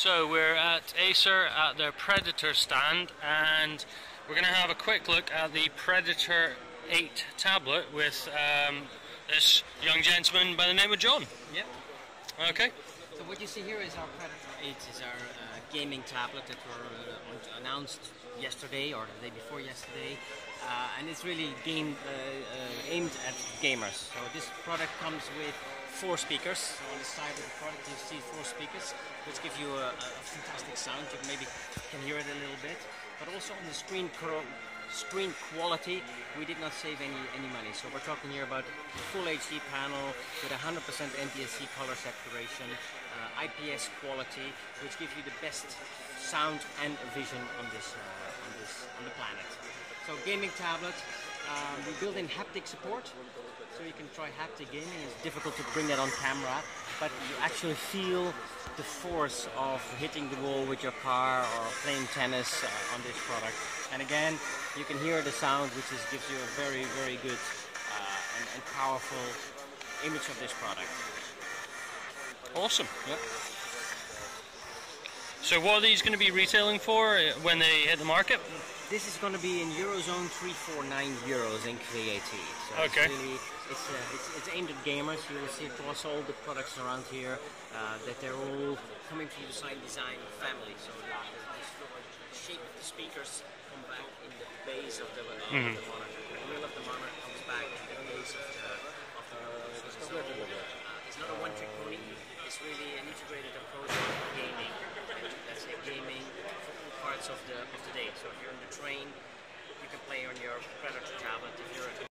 So we're at Acer at their Predator stand and we're going to have a quick look at the Predator 8 tablet with um, this young gentleman by the name of John. Yep. Okay. So what you see here is our Predator 8 is our uh, gaming tablet that were uh, announced yesterday or the day before yesterday. Uh, and it's really game, uh, uh, aimed at gamers. So this product comes with four speakers. So on the side of the product you see four speakers, which give you a, a fantastic sound. You maybe can hear it a little bit. But also on the screen screen quality, we did not save any, any money. So we're talking here about a full HD panel with 100% NTSC color saturation, uh, IPS quality, which gives you the best sound and vision on this uh, on this on the planet. So gaming tablet, um, we built in haptic support, so you can try haptic gaming. It's difficult to bring that on camera, but you actually feel the force of hitting the wall with your car or playing tennis uh, on this product. And again, you can hear the sound, which is, gives you a very, very good uh, and, and powerful image of this product. Awesome. Yep. So what are these going to be retailing for uh, when they hit the market? This is going to be in Eurozone 349 euros in creative. So okay. It's, really, it's, uh, it's, it's, aimed at gamers. You will see across all the products around here uh, that they're all coming from the Sign Design family. So the, the, shape of the speakers come back in the base of the, uh, mm -hmm. the monitor. The wheel of the monitor comes back in the base of the, of the monitor. So, uh, it's not a one-trick pony. It's really an integrated approach to gaming. And let's say gaming for all parts of the day. So if you're in the train, you can play on your Predator tablet. If you're at